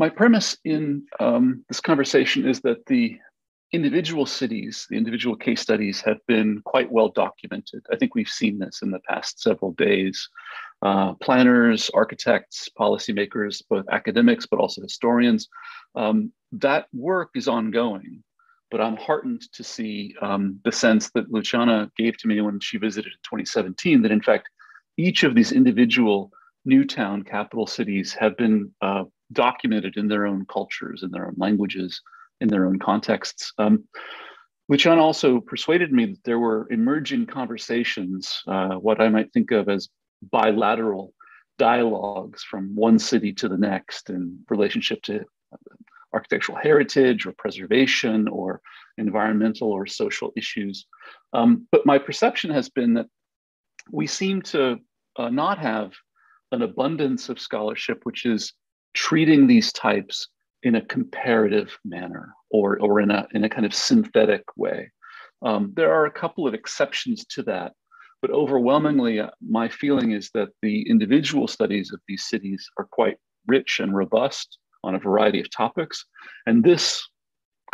my premise in um, this conversation is that the individual cities, the individual case studies have been quite well documented. I think we've seen this in the past several days. Uh, planners, architects, policymakers, both academics, but also historians. Um, that work is ongoing, but I'm heartened to see um, the sense that Luciana gave to me when she visited in 2017 that in fact, each of these individual new town capital cities have been uh, documented in their own cultures, in their own languages, in their own contexts. Um, Luciana also persuaded me that there were emerging conversations, uh, what I might think of as bilateral dialogues from one city to the next in relationship to architectural heritage or preservation or environmental or social issues. Um, but my perception has been that we seem to uh, not have an abundance of scholarship which is treating these types in a comparative manner or, or in, a, in a kind of synthetic way. Um, there are a couple of exceptions to that, but overwhelmingly, uh, my feeling is that the individual studies of these cities are quite rich and robust on a variety of topics. And this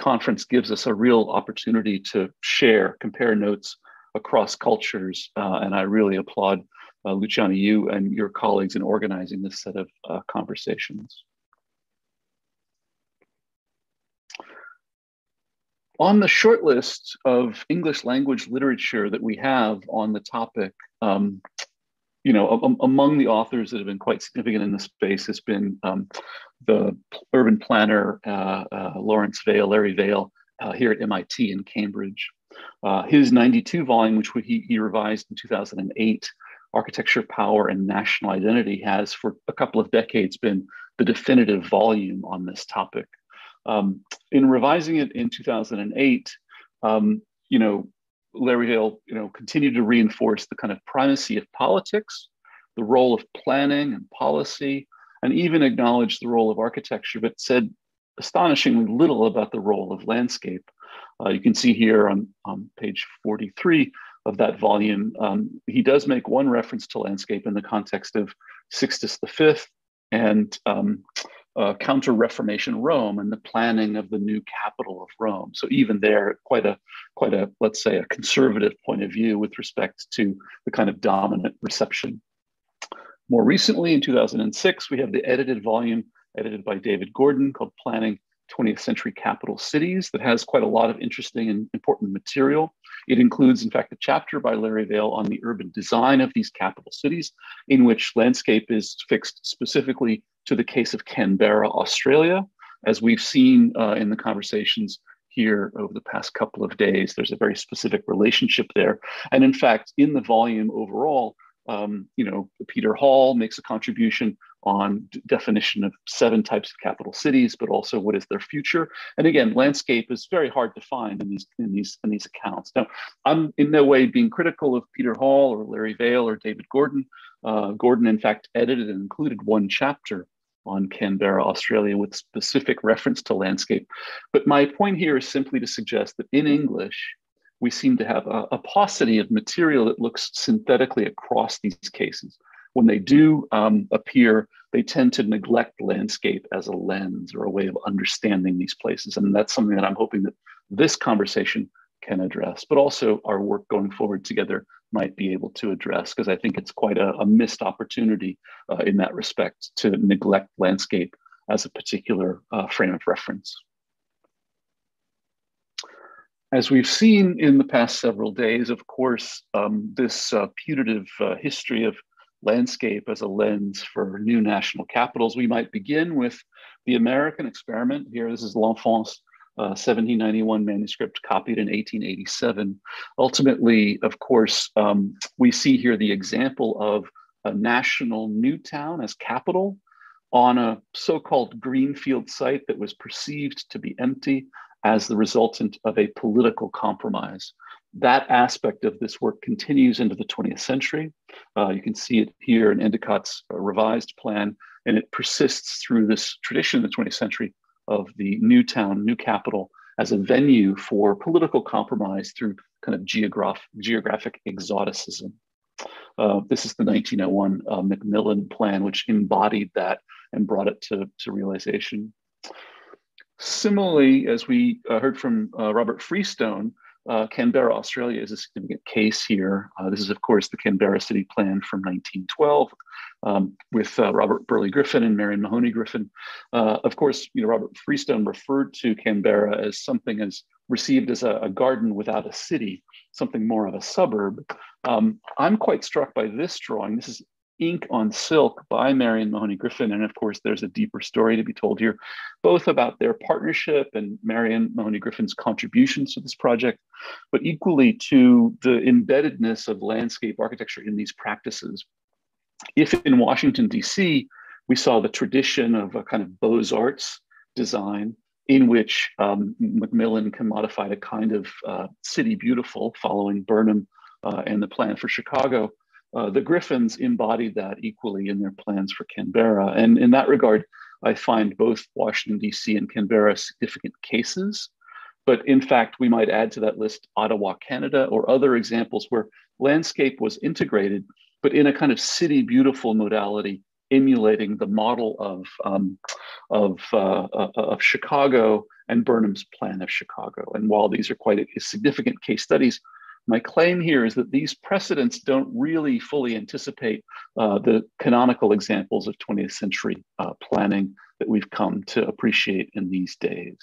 conference gives us a real opportunity to share, compare notes across cultures. Uh, and I really applaud uh, Luciana, you and your colleagues in organizing this set of uh, conversations. On the short list of English language literature that we have on the topic, um, you know, among the authors that have been quite significant in the space has been um, the urban planner uh, uh, Lawrence Vale, Larry Vale, uh, here at MIT in Cambridge. Uh, his 92 volume, which he, he revised in 2008, Architecture, Power, and National Identity, has for a couple of decades been the definitive volume on this topic. Um, in revising it in 2008, um, you know, Larry Vale, you know, continued to reinforce the kind of primacy of politics, the role of planning and policy, and even acknowledged the role of architecture, but said astonishingly little about the role of landscape. Uh, you can see here on, on page 43 of that volume, um, he does make one reference to landscape in the context of Sixtus V and um, uh, counter Reformation Rome and the planning of the new capital of Rome. So even there, quite a quite a let's say a conservative point of view with respect to the kind of dominant reception. More recently, in 2006, we have the edited volume edited by David Gordon called Planning 20th Century Capital Cities that has quite a lot of interesting and important material. It includes, in fact, a chapter by Larry Vale on the urban design of these capital cities, in which landscape is fixed specifically to the case of Canberra, Australia. As we've seen uh, in the conversations here over the past couple of days, there's a very specific relationship there. And in fact, in the volume overall, um, you know, Peter Hall makes a contribution on definition of seven types of capital cities, but also what is their future. And again, landscape is very hard to find in these in these in these accounts. Now, I'm in no way being critical of Peter Hall or Larry Vale or David Gordon. Uh, Gordon, in fact, edited and included one chapter on Canberra, Australia, with specific reference to landscape. But my point here is simply to suggest that in English, we seem to have a, a paucity of material that looks synthetically across these cases when they do um, appear, they tend to neglect landscape as a lens or a way of understanding these places. And that's something that I'm hoping that this conversation can address, but also our work going forward together might be able to address, because I think it's quite a, a missed opportunity uh, in that respect to neglect landscape as a particular uh, frame of reference. As we've seen in the past several days, of course, um, this uh, putative uh, history of landscape as a lens for new national capitals. We might begin with the American experiment. Here, this is L'Enfant uh, 1791 manuscript copied in 1887. Ultimately, of course, um, we see here the example of a national new town as capital on a so called greenfield site that was perceived to be empty as the resultant of a political compromise that aspect of this work continues into the 20th century. Uh, you can see it here in Ellicott's uh, revised plan, and it persists through this tradition in the 20th century of the new town, new capital as a venue for political compromise through kind of geograph geographic exoticism. Uh, this is the 1901 uh, McMillan plan, which embodied that and brought it to, to realization. Similarly, as we uh, heard from uh, Robert Freestone, uh, Canberra, Australia is a significant case here. Uh, this is, of course, the Canberra City Plan from 1912 um, with uh, Robert Burley Griffin and Marion Mahony Griffin. Uh, of course, you know, Robert Freestone referred to Canberra as something as received as a, a garden without a city, something more of a suburb. Um, I'm quite struck by this drawing. This is Ink on Silk by Marion Mahony Griffin. And of course, there's a deeper story to be told here, both about their partnership and Marion Mahony Griffin's contributions to this project, but equally to the embeddedness of landscape architecture in these practices. If in Washington, D.C., we saw the tradition of a kind of Beaux Arts design in which um, McMillan commodified a kind of uh, city beautiful following Burnham uh, and the plan for Chicago. Uh, the Griffins embodied that equally in their plans for Canberra. And in that regard, I find both Washington, D.C. and Canberra significant cases. But in fact, we might add to that list Ottawa, Canada, or other examples where landscape was integrated, but in a kind of city beautiful modality, emulating the model of, um, of, uh, uh, of Chicago and Burnham's plan of Chicago. And while these are quite significant case studies, my claim here is that these precedents don't really fully anticipate uh, the canonical examples of 20th century uh, planning that we've come to appreciate in these days.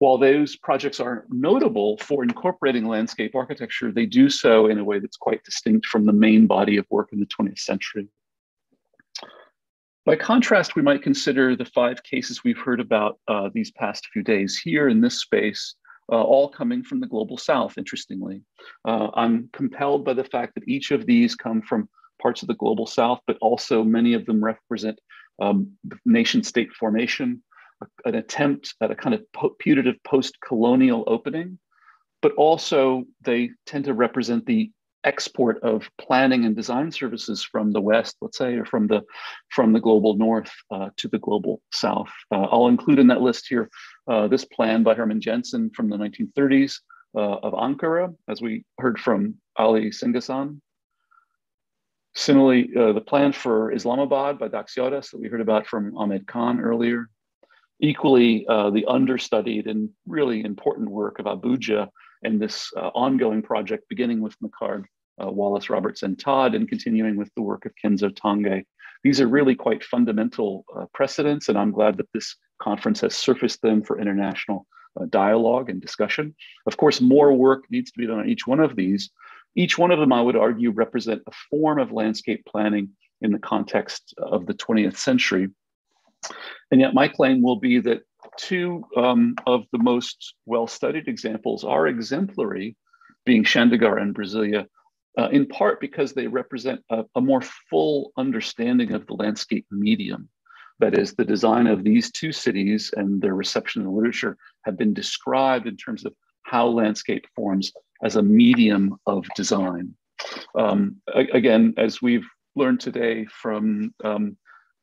While those projects are notable for incorporating landscape architecture, they do so in a way that's quite distinct from the main body of work in the 20th century. By contrast, we might consider the five cases we've heard about uh, these past few days here in this space uh, all coming from the global south, interestingly. Uh, I'm compelled by the fact that each of these come from parts of the global south, but also many of them represent um, nation state formation, an attempt at a kind of putative post colonial opening, but also they tend to represent the export of planning and design services from the west let's say or from the from the global north uh, to the global south uh, i'll include in that list here uh, this plan by Hermann Jansen from the 1930s uh, of ankara as we heard from ali Senghassan. similarly uh, the plan for islamabad by Doxiadis that we heard about from ahmed khan earlier equally the understudied and really important work of abuja and this ongoing project, beginning with McHarg, uh, Wallace, Roberts, and Todd, and continuing with the work of Kenzo Tange. These are really quite fundamental uh, precedents, and I'm glad that this conference has surfaced them for international uh, dialogue and discussion. Of course, more work needs to be done on each one of these. Each one of them, I would argue, represent a form of landscape planning in the context of the 20th century. And yet, my claim will be that two um, of the most well-studied examples are exemplary, being Chandigarh and Brasilia, uh, in part because they represent a, a, more full understanding of the landscape medium. That is, the design of these two cities and their reception in the literature have been described in terms of how landscape forms as a medium of design. Um, again, as we've learned today from um,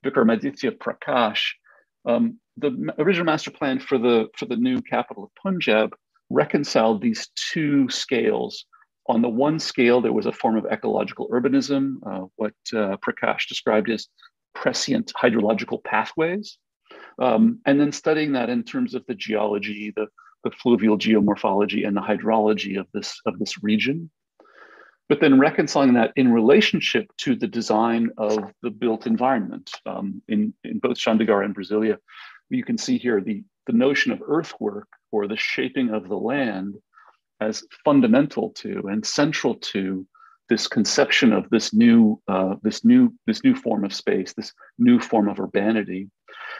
Vikramaditya Prakash, um, the original master plan for the for the new capital of Punjab reconciled these two scales. On the one scale, there was a form of ecological urbanism, uh, what uh, Prakash described as prescient hydrological pathways, um, and then studying that in terms of the geology, the, the fluvial geomorphology, and the hydrology of this of this region but then reconciling that in relationship to the design of the built environment. Um, in, in both Chandigarh and Brasilia, you can see here the, the notion of earthwork or the shaping of the land as fundamental to and central to this conception of this new, uh, this new, this new form of space, this new form of urbanity.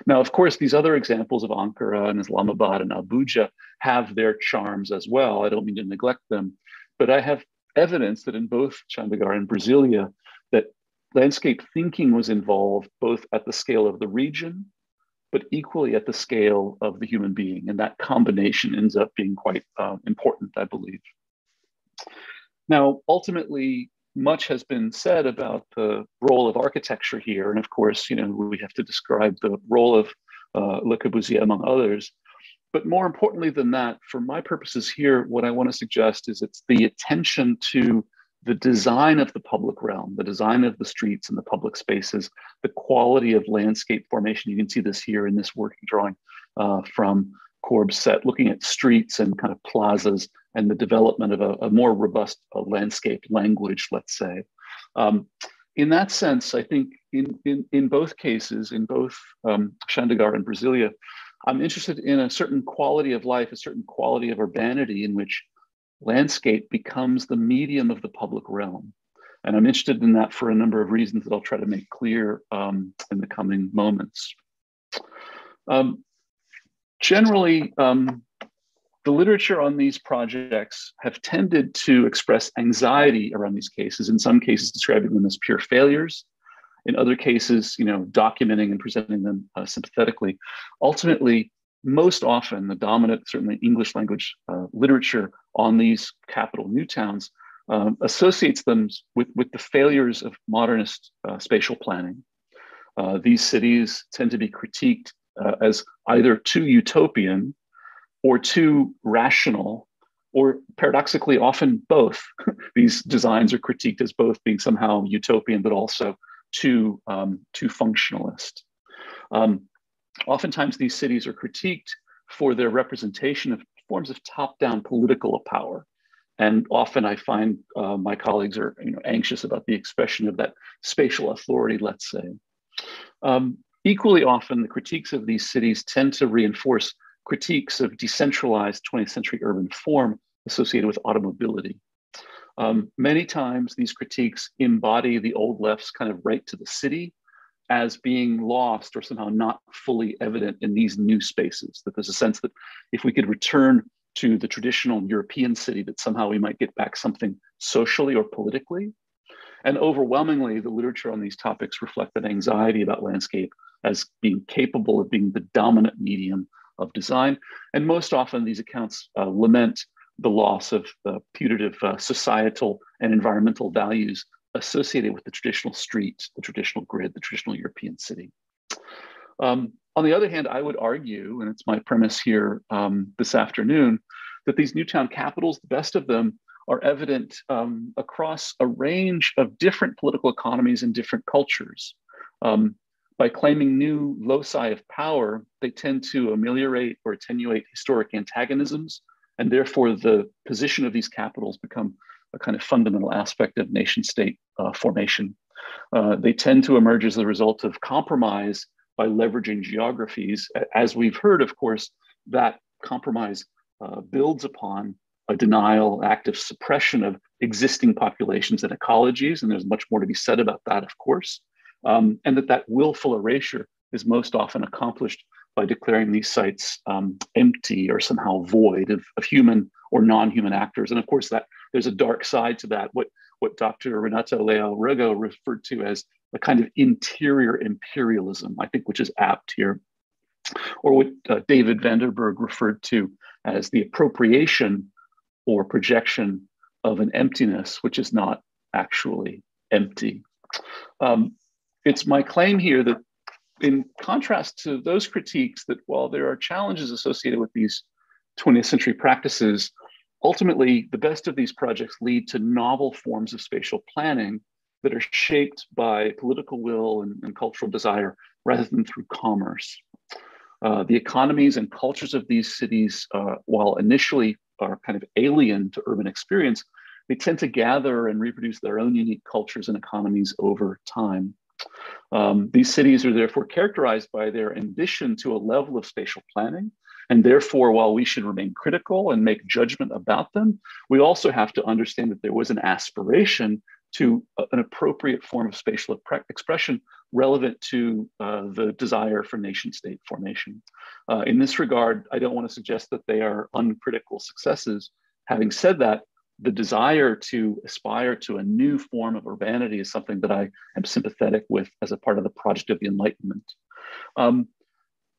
Now, of course, these other examples of Ankara and Islamabad and Abuja have their charms as well. I don't mean to neglect them, but I have evidence that in both Chandigarh and Brasilia, that landscape thinking was involved both at the scale of the region, but equally at the scale of the human being. And that combination ends up being quite uh, important, I believe. Now, ultimately, much has been said about the role of architecture here. And of course, you know, we have to describe the role of uh, Le Corbusier among others. But more importantly than that, for my purposes here, what I want to suggest is it's the attention to the design of the public realm, the design of the streets and the public spaces, the quality of landscape formation. You can see this here in this working drawing uh, from Corb's set, looking at streets and kind of plazas and the development of a, a more robust uh, landscape language, let's say. Um, in that sense, I think in, in, in both cases, in both um, Chandigarh and Brasilia, I'm interested in a certain quality of life, a certain quality of urbanity in which landscape becomes the medium of the public realm. And I'm interested in that for a number of reasons that I'll try to make clear um, in the coming moments. Um, generally, um, the literature on these projects have tended to express anxiety around these cases, in some cases describing them as pure failures, in other cases, you know, documenting and presenting them uh, sympathetically. Ultimately, most often, the dominant, certainly English language uh, literature on these capital new towns um, associates them with, with the failures of modernist uh, spatial planning. Uh, these cities tend to be critiqued uh, as either too utopian or too rational, or paradoxically, often both. these designs are critiqued as both being somehow utopian, but also too, um, too functionalist. Um, oftentimes, these cities are critiqued for their representation of forms of top-down political power. And often I find uh, my colleagues are you know, anxious about the expression of that spatial authority, let's say. Um, equally often, the critiques of these cities tend to reinforce critiques of decentralized 20th century urban form associated with automobility. Um, many times, these critiques embody the old left's kind of right to the city as being lost or somehow not fully evident in these new spaces. That there's a sense that if we could return to the traditional European city, that somehow we might get back something socially or politically. And overwhelmingly, the literature on these topics reflect an anxiety about landscape as being capable of being the dominant medium of design. And most often, these accounts uh, lament the loss of the putative uh, societal and environmental values associated with the traditional street, the traditional grid, the traditional European city. Um, on the other hand, I would argue, and it's my premise here um, this afternoon, that these new town capitals, the best of them, are evident um, across a range of different political economies and different cultures. Um, by claiming new loci of power, they tend to ameliorate or attenuate historic antagonisms, and therefore the position of these capitals become a kind of fundamental aspect of nation state uh, formation. Uh, they tend to emerge as a result of compromise by leveraging geographies. As we've heard, of course, that compromise uh, builds upon a denial, active suppression of existing populations and ecologies, and there's much more to be said about that, of course, um, and that that willful erasure is most often accomplished by declaring these sites um, empty or somehow void of, of human or non-human actors. And of course, that there's a dark side to that. What what Dr. Renato Leal Rego referred to as a kind of interior imperialism, I think, which is apt here, or what uh, David Vanderberg referred to as the appropriation or projection of an emptiness which is not actually empty. Um, it's my claim here that in contrast to those critiques that while there are challenges associated with these 20th century practices, ultimately the best of these projects lead to novel forms of spatial planning that are shaped by political will and, and cultural desire rather than through commerce. Uh, the economies and cultures of these cities, uh, while initially are kind of alien to urban experience, they tend to gather and reproduce their own unique cultures and economies over time. Um, these cities are therefore characterized by their ambition to a level of spatial planning. And therefore, while we should remain critical and make judgment about them, we also have to understand that there was an aspiration to an appropriate form of spatial expression relevant to uh, the desire for nation state formation. Uh, in this regard, I don't want to suggest that they are uncritical successes. Having said that, the desire to aspire to a new form of urbanity is something that I am sympathetic with as a part of the project of the Enlightenment. Um,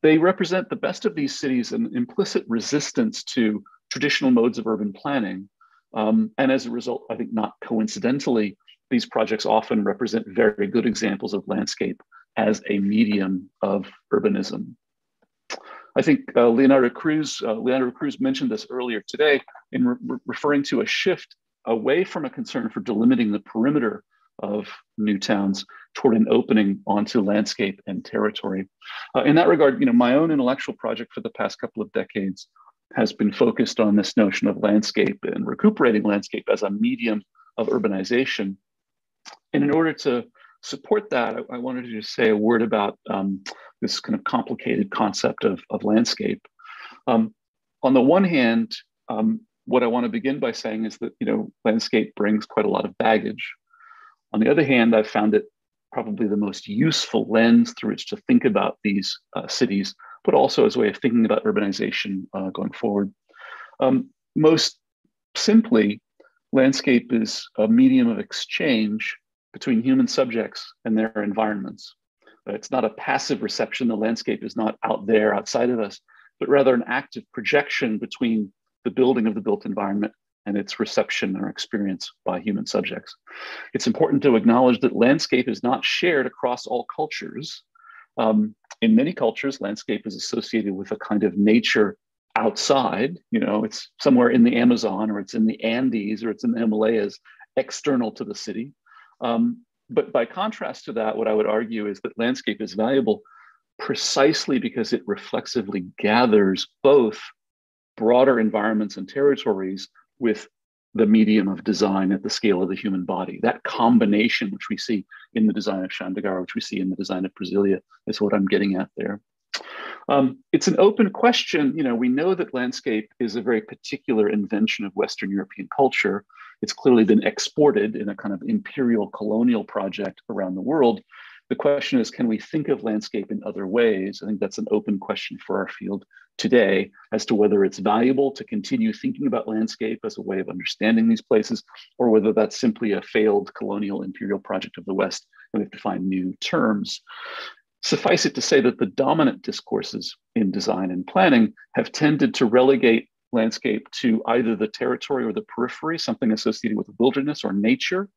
they represent the best of these cities an implicit resistance to traditional modes of urban planning. Um, and as a result, I think not coincidentally, these projects often represent very good examples of landscape as a medium of urbanism. I think uh, Leonardo Cruz, uh, Leonardo Cruz mentioned this earlier today in re referring to a shift away from a concern for delimiting the perimeter of new towns toward an opening onto landscape and territory. Uh, in that regard, you know, my own intellectual project for the past couple of decades has been focused on this notion of landscape and recuperating landscape as a medium of urbanization. And in order to support that, I, I wanted to just say a word about um, this kind of complicated concept of, of landscape. Um, on the one hand, um, what I want to begin by saying is that you know landscape brings quite a lot of baggage. On the other hand, I've found it probably the most useful lens through which to think about these uh, cities, but also as a way of thinking about urbanization uh, going forward. Um, most simply, landscape is a medium of exchange between human subjects and their environments. It's not a passive reception. The landscape is not out there outside of us, but rather an active projection between the building of the built environment and its reception or experience by human subjects. It's important to acknowledge that landscape is not shared across all cultures. Um, in many cultures, landscape is associated with a kind of nature outside. You know, it's somewhere in the Amazon or it's in the Andes or it's in the Himalayas, external to the city. Um, but by contrast to that, what I would argue is that landscape is valuable precisely because it reflexively gathers both broader environments and territories with the medium of design at the scale of the human body. That combination, which we see in the design of Chandigarh, which we see in the design of Brasilia, is what I'm getting at there. Um, it's an open question. You know, we know that landscape is a very particular invention of Western European culture. It's clearly been exported in a kind of imperial colonial project around the world. The question is, can we think of landscape in other ways? I think that's an open question for our field today as to whether it's valuable to continue thinking about landscape as a way of understanding these places, or whether that's simply a failed colonial imperial project of the West and we have to find new terms. Suffice it to say that the dominant discourses in design and planning have tended to relegate landscape to either the territory or the periphery, something associated with wilderness or nature,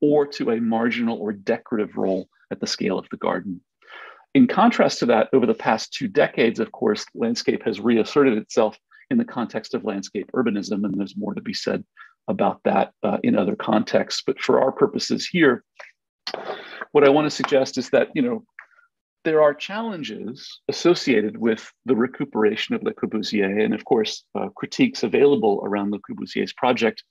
or to a marginal or decorative role at the scale of the garden. In contrast to that, over the past two decades, of course, landscape has reasserted itself in the context of landscape urbanism, and there's more to be said about that uh, in other contexts. But for our purposes here, what I want to suggest is that, you know, there are challenges associated with the recuperation of Le Corbusier, and of course, uh, critiques available around Le Corbusier's project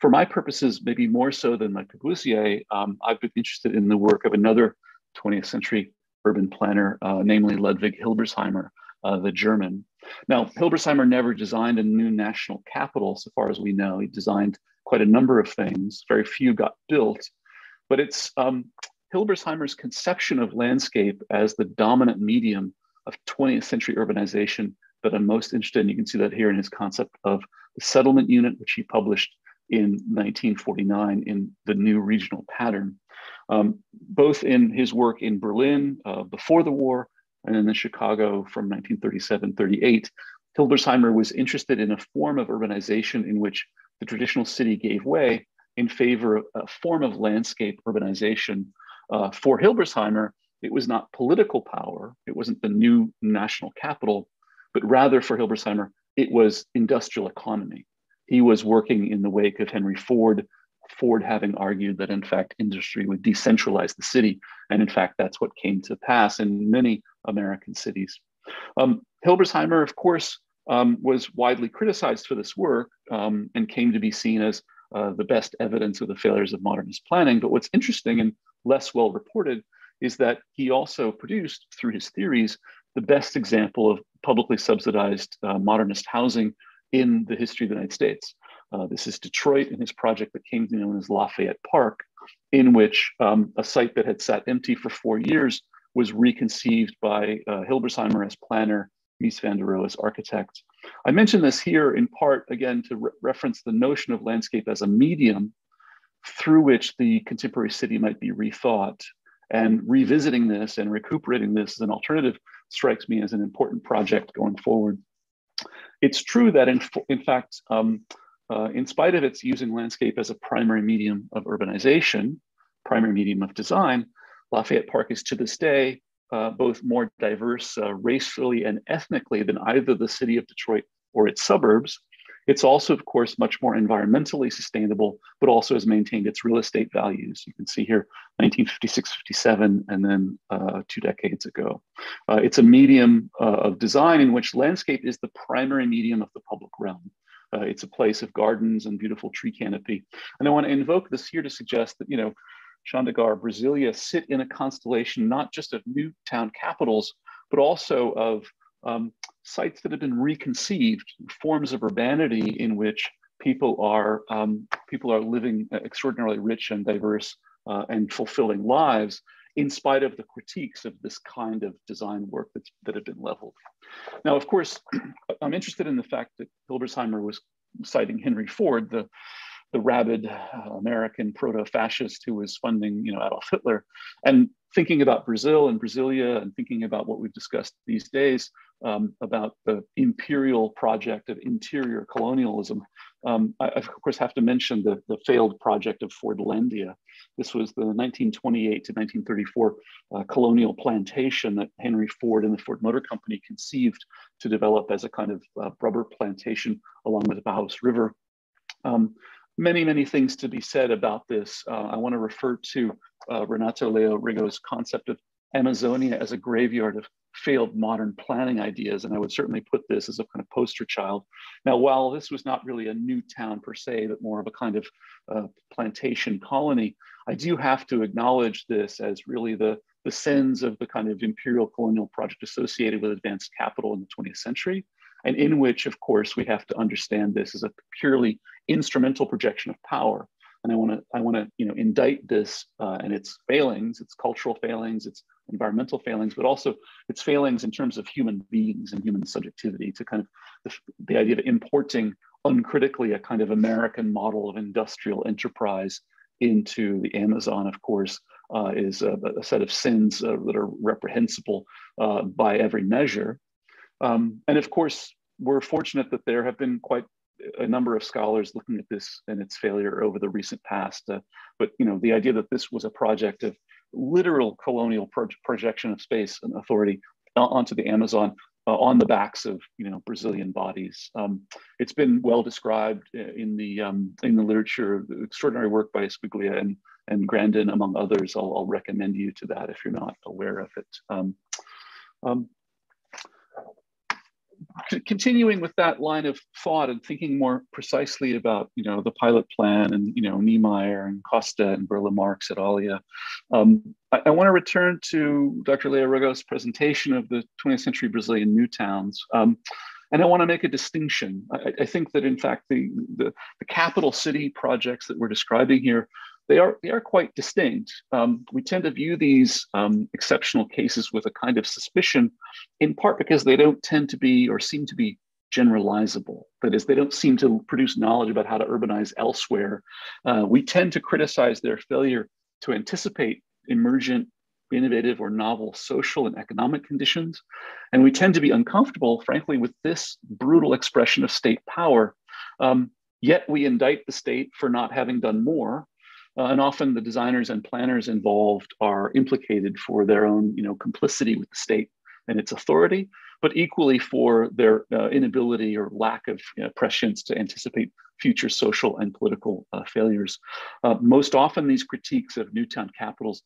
for my purposes, maybe more so than Le Corbusier, um, I've been interested in the work of another 20th century urban planner, uh, namely Ludwig Hilberseimer, uh, the German. Now, Hilberseimer never designed a new national capital, so far as we know. He designed quite a number of things. Very few got built, but it's um, Hilberseimer's conception of landscape as the dominant medium of 20th century urbanization that I'm most interested in. You can see that here in his concept of the settlement unit, which he published in 1949 in the new regional pattern, um, both in his work in Berlin uh, before the war and in Chicago from 1937 38. Hilberseimer was interested in a form of urbanization in which the traditional city gave way in favor of a form of landscape urbanization. Uh, for Hilberseimer, it was not political power, it wasn't the new national capital, but rather for Hilberseimer, it was industrial economy. He was working in the wake of Henry Ford, Ford having argued that, in fact, industry would decentralize the city. And in fact, that's what came to pass in many American cities. Um, Hilberseimer, of course, um, was widely criticized for this work um, and came to be seen as uh, the best evidence of the failures of modernist planning. But what's interesting and less well reported is that he also produced, through his theories, the best example of publicly subsidized uh, modernist housing in the history of the United States. Uh, this is Detroit and his project that came to be known as Lafayette Park, in which um, a site that had sat empty for four years was reconceived by uh, Hilberseimer as planner, Mies van der Rohe as architect. I mention this here in part, again, to re reference the notion of landscape as a medium through which the contemporary city might be rethought. And revisiting this and recuperating this as an alternative strikes me as an important project going forward. It's true that, in, in fact, um, uh, in spite of its using landscape as a primary medium of urbanization, primary medium of design, Lafayette Park is to this day uh, both more diverse uh, racially and ethnically than either the city of Detroit or its suburbs. It's also, of course, much more environmentally sustainable, but also has maintained its real estate values. You can see here 1956, 57, and then uh, two decades ago. Uh, it's a medium uh, of design in which landscape is the primary medium of the public realm. Uh, it's a place of gardens and beautiful tree canopy. And I want to invoke this here to suggest that, you know, Chandigarh, Brasilia sit in a constellation not just of new town capitals, but also of um, sites that have been reconceived, forms of urbanity in which people are um, people are living extraordinarily rich and diverse uh, and fulfilling lives, in spite of the critiques of this kind of design work that's, that have been leveled. Now, of course, I'm interested in the fact that Hilberseimer was citing Henry Ford, the the rabid uh, American proto-fascist who was funding, you know, Adolf Hitler, and thinking about Brazil and Brasilia, and thinking about what we've discussed these days um, about the imperial project of interior colonialism. Um, I, of course, have to mention the, the failed project of Fordlandia. This was the 1928 to 1934 uh, colonial plantation that Henry Ford and the Ford Motor Company conceived to develop as a kind of uh, rubber plantation along the Tapajós River. Um, many, many things to be said about this. Uh, I want to refer to uh, Renato Leo Rego's concept of Amazonia as a graveyard of failed modern planning ideas. And I would certainly put this as a kind of poster child. Now, while this was not really a new town per se, but more of a kind of uh, plantation colony, I do have to acknowledge this as really the, the sins of the kind of imperial colonial project associated with advanced capital in the 20th century and in which, of course, we have to understand this as a purely instrumental projection of power. And I want to, I want to, you know, indict this uh, and its failings, its cultural failings, its environmental failings, but also its failings in terms of human beings and human subjectivity. To kind of the, the idea of importing uncritically a kind of American model of industrial enterprise into the Amazon, of course, uh, is a, a, set of sins uh, that are reprehensible uh, by every measure. Um, and of course, we're fortunate that there have been quite a number of scholars looking at this and its failure over the recent past. Uh, but you know, the idea that this was a project of literal colonial pro projection of space and authority onto the Amazon uh, on the backs of you know Brazilian bodies. Um, it's been well described in the um, in the literature. The extraordinary work by Esquiglia and and Grandin, among others. I'll, I'll, recommend you to that if you're not aware of it. Um, um continuing with that line of thought and thinking more precisely about you know the pilot plan and you know Niemeyer and Costa and Burle Marx et alia, um, I, I want to return to Dr. Leo Rego's presentation of the 20th century Brazilian new towns. Um, and I want to make a distinction. I, I think that in fact the, the, the capital city projects that we're describing here they are they are quite distinct. Um, we tend to view these um, exceptional cases with a kind of suspicion, in part because they don't tend to be or seem to be generalizable. That is, they don't seem to produce knowledge about how to urbanize elsewhere. Uh, we tend to criticize their failure to anticipate emergent, innovative, or novel social and economic conditions. And we tend to be uncomfortable, frankly, with this brutal expression of state power. Um, yet we indict the state for not having done more uh, and often the designers and planners involved are implicated for their own you know, complicity with the state and its authority, but equally for their uh, inability or lack of you know, prescience to anticipate future social and political uh, failures. Uh, most often, these critiques of Newtown capitals,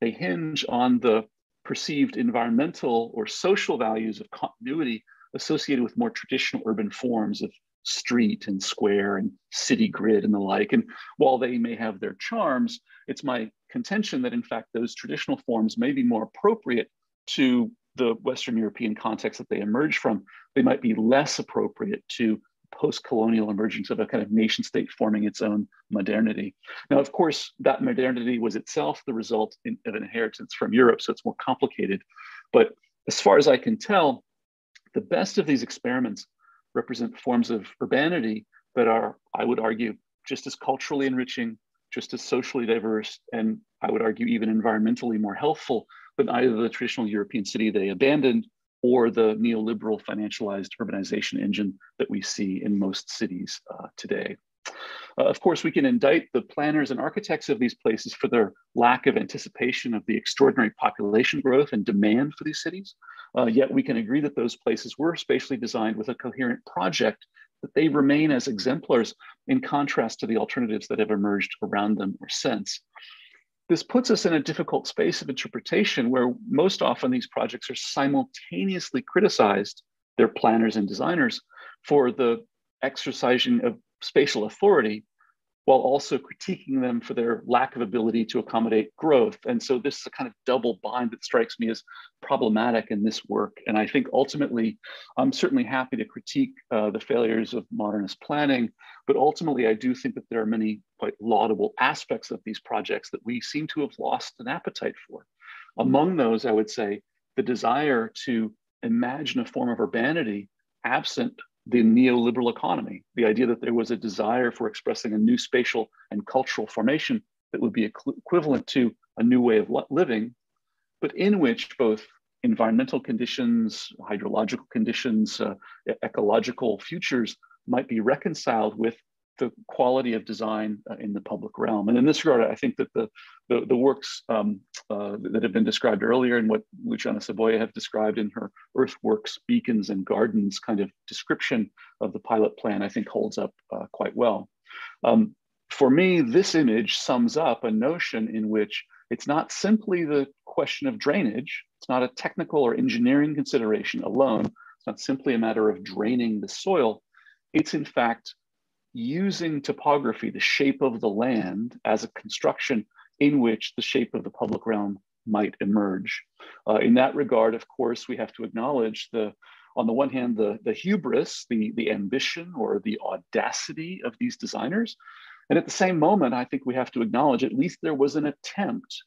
they hinge on the perceived environmental or social values of continuity associated with more traditional urban forms of street and square and city grid and the like. And while they may have their charms, it's my contention that in fact those traditional forms may be more appropriate to the Western European context that they emerge from. They might be less appropriate to post-colonial emergence of a kind of nation state forming its own modernity. Now, of course, that modernity was itself the result in, of an inheritance from Europe, so it's more complicated. But as far as I can tell, the best of these experiments represent forms of urbanity that are, I would argue, just as culturally enriching, just as socially diverse, and I would argue even environmentally more healthful than either the traditional European city they abandoned or the neoliberal financialized urbanization engine that we see in most cities uh, today. Uh, of course, we can indict the planners and architects of these places for their lack of anticipation of the extraordinary population growth and demand for these cities. Uh, yet we can agree that those places were spatially designed with a coherent project that they remain as exemplars in contrast to the alternatives that have emerged around them or since. This puts us in a difficult space of interpretation where most often these projects are simultaneously criticized, their planners and designers, for the exercising of spatial authority while also critiquing them for their lack of ability to accommodate growth. And so this is a kind of double bind that strikes me as problematic in this work. And I think ultimately, I'm certainly happy to critique uh, the failures of modernist planning, but ultimately I do think that there are many quite laudable aspects of these projects that we seem to have lost an appetite for. Among those, I would say the desire to imagine a form of urbanity absent the neoliberal economy, the idea that there was a desire for expressing a new spatial and cultural formation that would be equivalent to a new way of living, but in which both environmental conditions, hydrological conditions, uh, ecological futures might be reconciled with the quality of design uh, in the public realm. And in this regard, I think that the, the, the works um, uh, that have been described earlier and what Luciana Saboia have described in her Earthworks, Beacons, and Gardens kind of description of the pilot plan, I think holds up uh, quite well. Um, for me, this image sums up a notion in which it's not simply the question of drainage. It's not a technical or engineering consideration alone. It's not simply a matter of draining the soil. It's in fact using topography, the shape of the land, as a construction in which the shape of the public realm might emerge. Uh, in that regard, of course, we have to acknowledge the, on the one hand, the, the hubris, the, the ambition or the audacity of these designers. And at the same moment, I think we have to acknowledge at least there was an attempt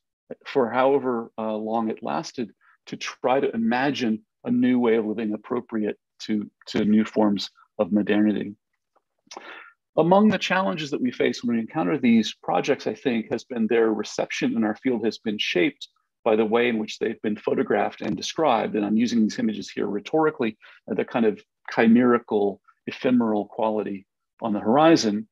for however uh, long it lasted to try to imagine a new way of living appropriate to, to new forms of modernity. Among the challenges that we face when we encounter these projects, I think, has been their reception in our field has been shaped by the way in which they've been photographed and described. And I'm using these images here rhetorically, the kind of chimerical, ephemeral quality on the horizon.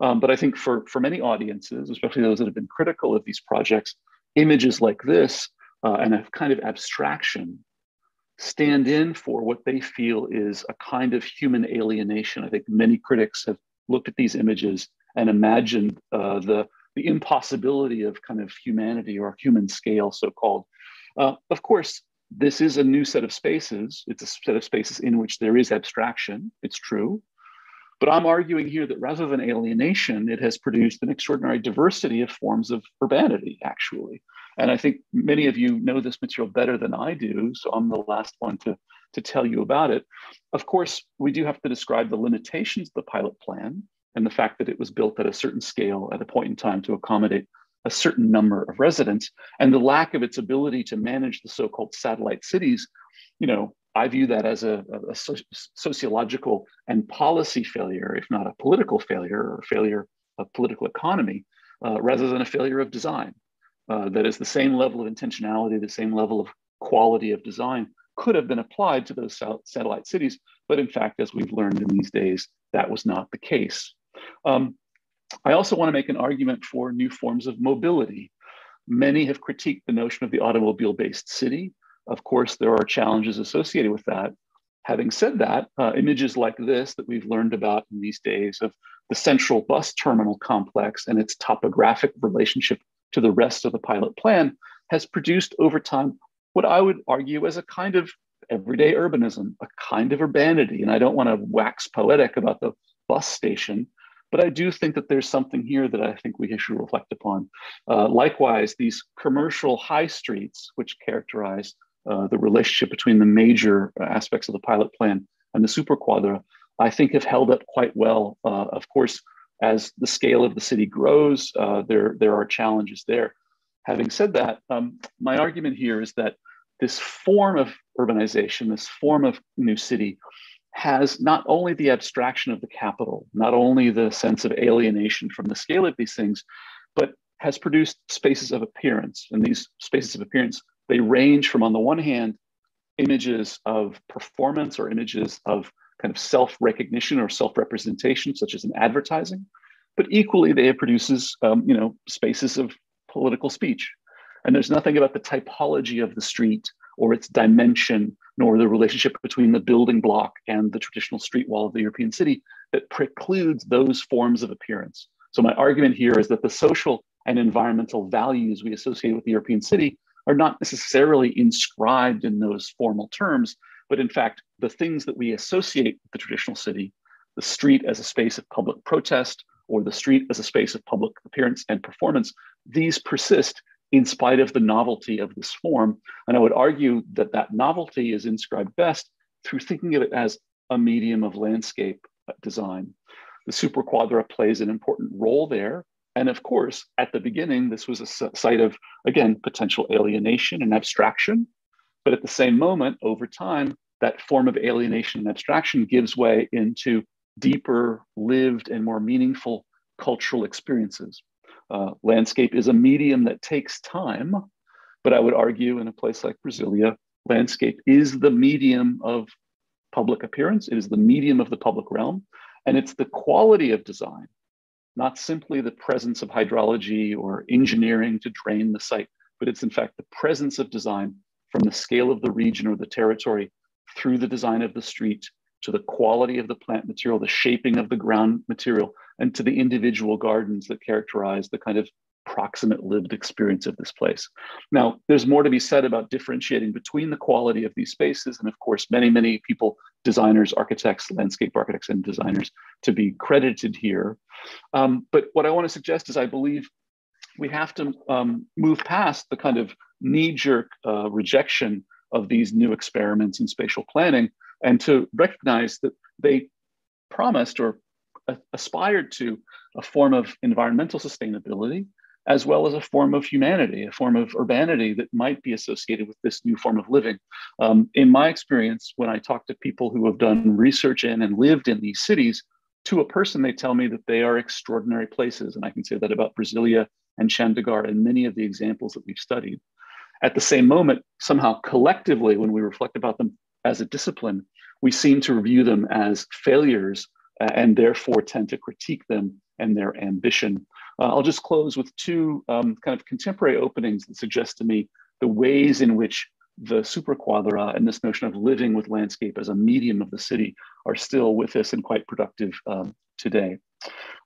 Um, but I think for, for many audiences, especially those that have been critical of these projects, images like this uh, and a kind of abstraction stand in for what they feel is a kind of human alienation. I think many critics have looked at these images and imagined uh, the, the impossibility of kind of humanity or human scale, so called. Uh, of course, this is a new set of spaces. It's a set of spaces in which there is abstraction, it's true. But I'm arguing here that rather than alienation, it has produced an extraordinary diversity of forms of urbanity, actually. And I think many of you know this material better than I do, so I'm the last one to, to tell you about it. Of course, we do have to describe the limitations of the pilot plan and the fact that it was built at a certain scale at a point in time to accommodate a certain number of residents and the lack of its ability to manage the so-called satellite cities you know i view that as a, a sociological and policy failure if not a political failure or failure of political economy uh, rather than a failure of design uh, that is the same level of intentionality the same level of quality of design could have been applied to those satellite cities. But in fact, as we've learned in these days, that was not the case. Um, I also want to make an argument for new forms of mobility. Many have critiqued the notion of the automobile based city. Of course, there are challenges associated with that. Having said that, uh, images like this that we've learned about in these days of the central bus terminal complex and its topographic relationship to the rest of the pilot plan has produced over time what I would argue as a kind of everyday urbanism, a kind of urbanity. And I don't want to wax poetic about the bus station, but I do think that there's something here that I think we should reflect upon. Uh, likewise, these commercial high streets, which characterize uh, the relationship between the major aspects of the pilot plan and the superquadra, I think have held up quite well. Uh, of course, as the scale of the city grows, uh, there, there are challenges there. Having said that, um, my argument here is that this form of urbanization, this form of new city, has not only the abstraction of the capital, not only the sense of alienation from the scale of these things, but has produced spaces of appearance. And these spaces of appearance, they range from, on the one hand, images of performance or images of kind of self recognition or self representation, such as in advertising, but equally, they produces um, you know spaces of political speech, and there's nothing about the typology of the street or its dimension, nor the relationship between the building block and the traditional street wall of the European city that precludes those forms of appearance. So my argument here is that the social and environmental values we associate with the European city are not necessarily inscribed in those formal terms, but in fact, the things that we associate with the traditional city, the street as a space of public protest, or the street as a space of public appearance and performance, these persist in spite of the novelty of this form. And I would argue that that novelty is inscribed best through thinking of it as a medium of landscape design. The superquadra plays an important role there. And of course, at the beginning, this was a site of, again, potential alienation and abstraction. But at the same moment, over time, that form of alienation and abstraction gives way into deeper, lived, and more meaningful cultural experiences. Uh, landscape is a medium that takes time, but I would argue in a place like Brasilia, landscape is the medium of public appearance, it is the medium of the public realm, and it's the quality of design, not simply the presence of hydrology or engineering to drain the site, but it's in fact the presence of design from the scale of the region or the territory through the design of the street to the quality of the plant material, the shaping of the ground material, and to the individual gardens that characterize the kind of proximate lived experience of this place. Now, there's more to be said about differentiating between the quality of these spaces. And of course, many, many people, designers, architects, landscape architects, and designers to be credited here. Um, but what I want to suggest is I believe we have to um, move past the kind of knee jerk uh, rejection of these new experiments in spatial planning and to recognize that they promised or aspired to a form of environmental sustainability as well as a form of humanity, a form of urbanity that might be associated with this new form of living. Um, in my experience, when I talk to people who have done research in and lived in these cities, to a person, they tell me that they are extraordinary places. And I can say that about Brasilia and Chandigarh and many of the examples that we've studied. At the same moment, somehow collectively, when we reflect about them as a discipline, we seem to view them as failures uh, and therefore tend to critique them and their ambition. Uh, I'll just close with two um, kind of contemporary openings that suggest to me the ways in which the superquadra and this notion of living with landscape as a medium of the city are still with us and quite productive um, today.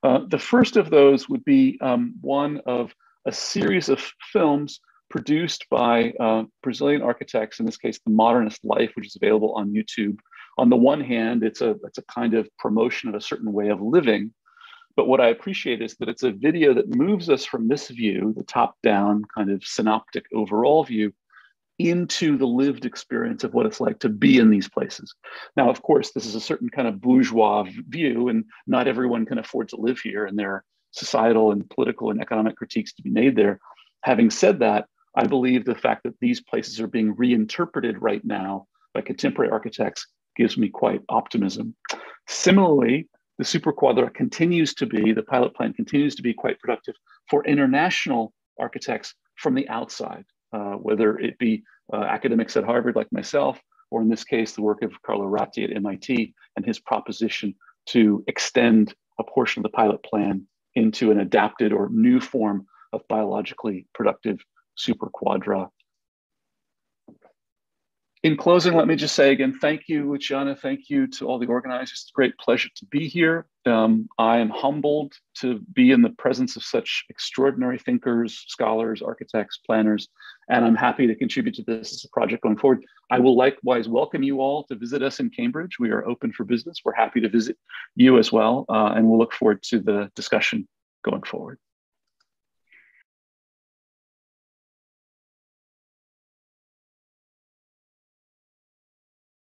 Uh, the first of those would be um, one of a series of films produced by uh, Brazilian architects, in this case, The Modernist Life, which is available on YouTube. On the one hand, it's a, it's a kind of promotion of a certain way of living. But what I appreciate is that it's a video that moves us from this view, the top down kind of synoptic overall view, into the lived experience of what it's like to be in these places. Now, of course, this is a certain kind of bourgeois view, and not everyone can afford to live here, and there are societal and political and economic critiques to be made there. Having said that, I believe the fact that these places are being reinterpreted right now by contemporary architects gives me quite optimism. Similarly, the superquadra continues to be, the pilot plan continues to be quite productive for international architects from the outside, uh, whether it be uh, academics at Harvard like myself, or in this case, the work of Carlo Ratti at MIT and his proposition to extend a portion of the pilot plan into an adapted or new form of biologically productive superquadra. In closing, let me just say again, thank you, Luciana. Thank you to all the organizers. It's a great pleasure to be here. Um, I am humbled to be in the presence of such extraordinary thinkers, scholars, architects, planners, and I'm happy to contribute to this project going forward. I will likewise welcome you all to visit us in Cambridge. We are open for business. We're happy to visit you as well, uh, and we'll look forward to the discussion going forward.